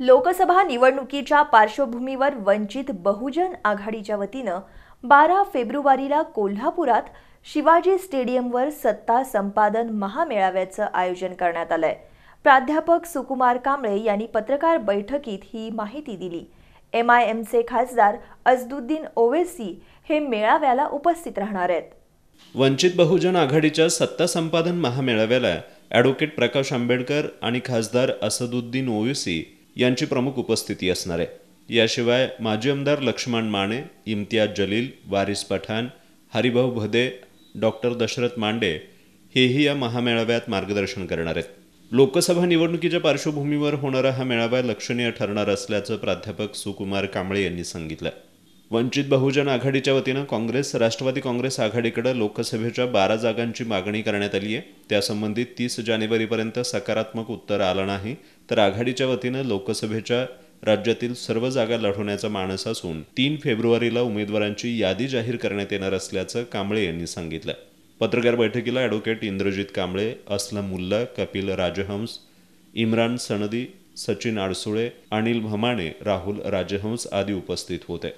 लोकसभा निवडणुकीच्या पार्श्वभूमीवर वंचित बहुजन आघाडीच्या वतीनं बारा फेब्रुवारीला कोल्हापुरात शिवाजी स्टेडियमवर सत्ता संपादन महामेळाव्याचं आयोजन करण्यात आलंय. प्राध्यापक सुकुमार कांबळे यांनी पत्रकार बैठकीत ही माहिती दिली. एम आय एमचे खासदार अजदुद्दीन ओवेसी हे मेळाव्याला उपस्थित राहणार आहेत. वंचित बहुजन आघाडीच्या सत्ता संपादन महामेळाव्याला ॲडव्होकेट प्रकाश आंबेडकर आणि खासदार असदुद्दीन ओवेसी यांची प्रमुख उपस्थिती असणार आहे. याशिवाय माजी आमदार लक्ष्मण माने इम्तियाज जलील वारिस पठाण हरिभाऊ भदे डॉक्टर दशरथ मांडे हेही या महामेळाव्यात मार्गदर्शन करणार आहेत. लोकसभा निवडणुकीच्या पार्श्वभूमीवर होणारा हा मेळावा लक्षणीय ठरणार असल्याचं प्राध्यापक सुकुमार कांबळे यांनी सांगितलं. वंचित बहुजन आघाडीच्या वतीनं काँग्रेस राष्ट्रवादी काँग्रेस आघाडीकडे लोकसभेच्या बारा जागांची मागणी करण्यात आली आहे. त्यासंबंधी तीस जानेवारीपर्यंत सकारात्मक उत्तर आलं नाही. तर आघाडीच्या वतीनं लोकसभेच्या राज्यातील सर्व जागा लढवण्याचा मानस असून तीन फेब्रुवारीला उमेदवारांची यादी जाहीर करण्यात येणार असल्याचं कांबळे यांनी सांगितलं. पत्रकार बैठकीला ॲडव्होकेट इंद्रजित कांबळे असलम मुल्ला कपिल राजहंस इम्रान सनदी सचिन आडसुळे अनिल भमाणे राहुल राजहंस आदी उपस्थित होते.